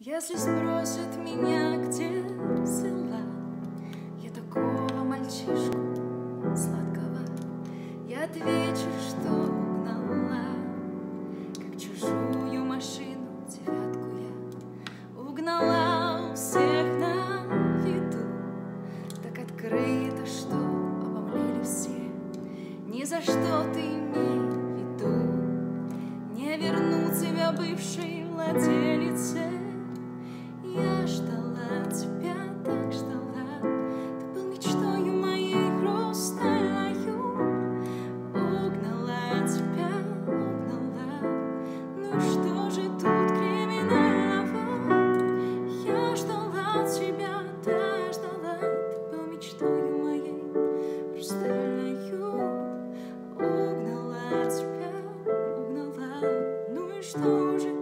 Если спросят меня, где взяла Я такого мальчишку сладкого Я отвечу, что угнала. Как чужую машину девятку я Угнала у всех на виду. Так открыто, что обомлели все Ни за что ты имей в Не верну тебя бывшей владелице. мечтой моей пристальною Угнала тебя, угнала, ну и что же?